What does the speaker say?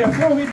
Der Vorwitz.